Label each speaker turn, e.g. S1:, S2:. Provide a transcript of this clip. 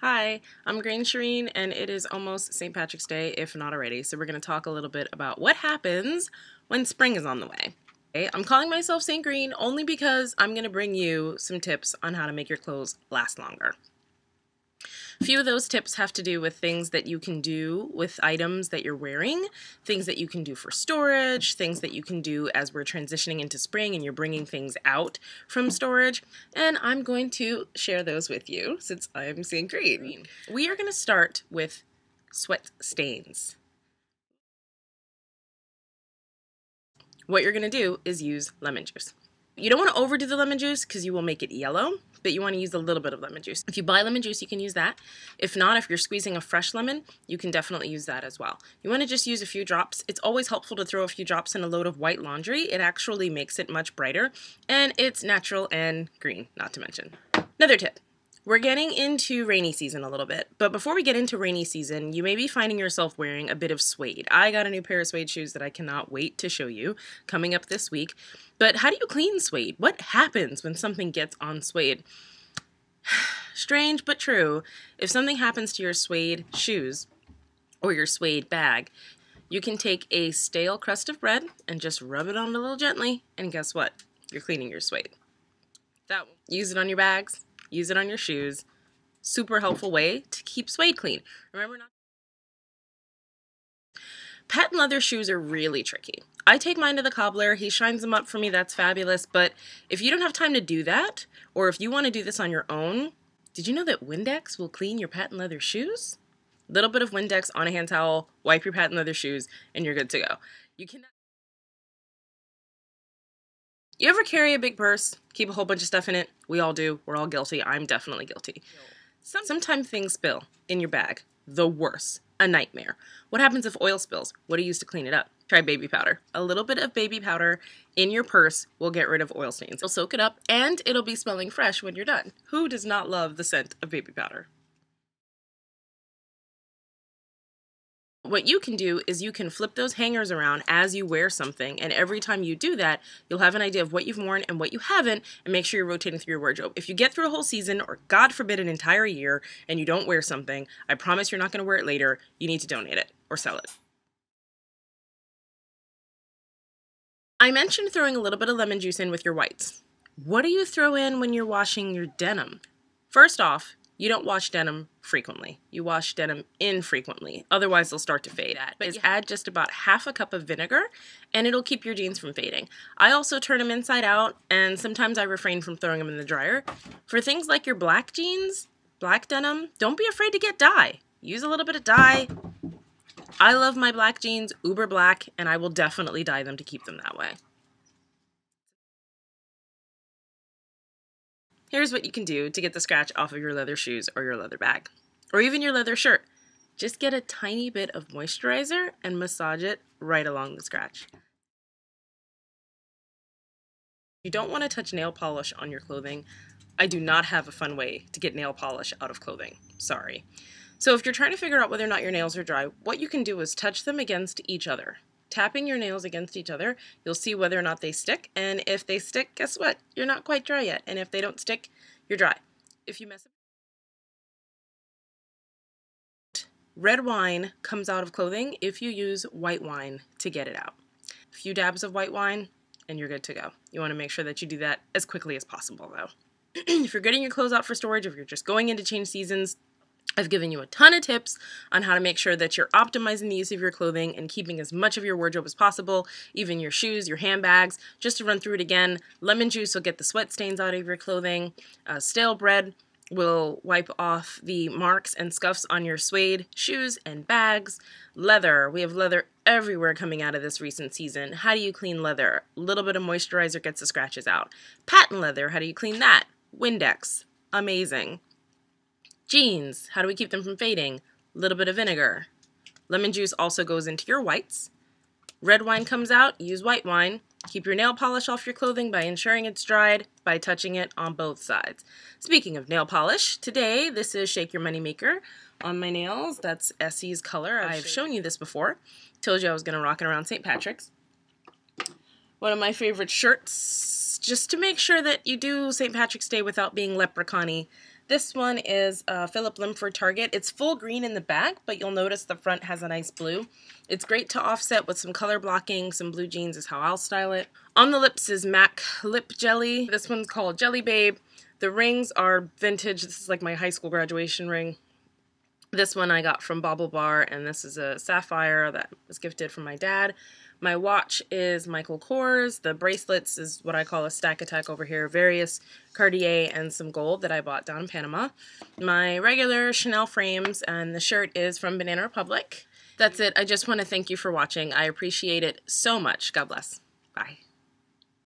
S1: Hi, I'm Green Shareen, and it is almost St. Patrick's Day, if not already. So, we're going to talk a little bit about what happens when spring is on the way. Okay, I'm calling myself St. Green only because I'm going to bring you some tips on how to make your clothes last longer. A few of those tips have to do with things that you can do with items that you're wearing, things that you can do for storage, things that you can do as we're transitioning into spring and you're bringing things out from storage. And I'm going to share those with you since I'm St. Green. We are going to start with sweat stains. What you're going to do is use lemon juice. You don't want to overdo the lemon juice because you will make it yellow, but you want to use a little bit of lemon juice. If you buy lemon juice, you can use that. If not, if you're squeezing a fresh lemon, you can definitely use that as well. You want to just use a few drops. It's always helpful to throw a few drops in a load of white laundry. It actually makes it much brighter, and it's natural and green, not to mention. Another tip. We're getting into rainy season a little bit, but before we get into rainy season, you may be finding yourself wearing a bit of suede. I got a new pair of suede shoes that I cannot wait to show you coming up this week. But how do you clean suede? What happens when something gets on suede? Strange but true. If something happens to your suede shoes or your suede bag, you can take a stale crust of bread and just rub it on a little gently, and guess what? You're cleaning your suede. That use it on your bags, use it on your shoes. Super helpful way to keep suede clean. Remember not Patent leather shoes are really tricky. I take mine to the cobbler, he shines them up for me, that's fabulous, but if you don't have time to do that, or if you want to do this on your own, did you know that Windex will clean your patent leather shoes? Little bit of Windex on a hand towel, wipe your patent leather shoes, and you're good to go. You cannot you ever carry a big purse, keep a whole bunch of stuff in it? We all do. We're all guilty. I'm definitely guilty. Sometimes things spill in your bag. The worst. A nightmare. What happens if oil spills? What do you use to clean it up? Try baby powder. A little bit of baby powder in your purse will get rid of oil stains. It'll soak it up and it'll be smelling fresh when you're done. Who does not love the scent of baby powder? What you can do is you can flip those hangers around as you wear something and every time you do that you'll have an idea of what you've worn and what you haven't and make sure you're rotating through your wardrobe. If you get through a whole season or god forbid an entire year and you don't wear something i promise you're not going to wear it later. You need to donate it or sell it. I mentioned throwing a little bit of lemon juice in with your whites. What do you throw in when you're washing your denim? First off you don't wash denim frequently. You wash denim infrequently. Otherwise, they'll start to fade. But is add just about half a cup of vinegar, and it'll keep your jeans from fading. I also turn them inside out, and sometimes I refrain from throwing them in the dryer. For things like your black jeans, black denim, don't be afraid to get dye. Use a little bit of dye. I love my black jeans, uber black, and I will definitely dye them to keep them that way. Here's what you can do to get the scratch off of your leather shoes or your leather bag, or even your leather shirt. Just get a tiny bit of moisturizer and massage it right along the scratch. You don't want to touch nail polish on your clothing. I do not have a fun way to get nail polish out of clothing. Sorry. So if you're trying to figure out whether or not your nails are dry, what you can do is touch them against each other tapping your nails against each other, you'll see whether or not they stick. And if they stick, guess what? You're not quite dry yet. And if they don't stick, you're dry. If you mess up, red wine comes out of clothing if you use white wine to get it out. A few dabs of white wine, and you're good to go. You want to make sure that you do that as quickly as possible, though. if you're getting your clothes out for storage, if you're just going into change seasons, I've given you a ton of tips on how to make sure that you're optimizing the use of your clothing and keeping as much of your wardrobe as possible, even your shoes, your handbags. Just to run through it again, lemon juice will get the sweat stains out of your clothing. Uh, stale bread will wipe off the marks and scuffs on your suede shoes and bags. Leather, we have leather everywhere coming out of this recent season. How do you clean leather? A little bit of moisturizer gets the scratches out. Patent leather, how do you clean that? Windex, amazing. Jeans, how do we keep them from fading? A little bit of vinegar. Lemon juice also goes into your whites. Red wine comes out, use white wine. Keep your nail polish off your clothing by ensuring it's dried by touching it on both sides. Speaking of nail polish, today this is Shake Your Money Maker on my nails. That's Essie's color. Oh, I've shown you this before. Told you I was going to rock it around St. Patrick's. One of my favorite shirts, just to make sure that you do St. Patrick's Day without being leprechaun This one is uh, Phillip Lim for Target. It's full green in the back, but you'll notice the front has a nice blue. It's great to offset with some color blocking. Some blue jeans is how I'll style it. On the lips is MAC Lip Jelly. This one's called Jelly Babe. The rings are vintage. This is like my high school graduation ring. This one I got from Bauble Bar, and this is a sapphire that was gifted from my dad. My watch is Michael Kors. The bracelets is what I call a stack attack over here. Various Cartier and some gold that I bought down in Panama. My regular Chanel frames and the shirt is from Banana Republic. That's it. I just want to thank you for watching. I appreciate it so much. God bless. Bye.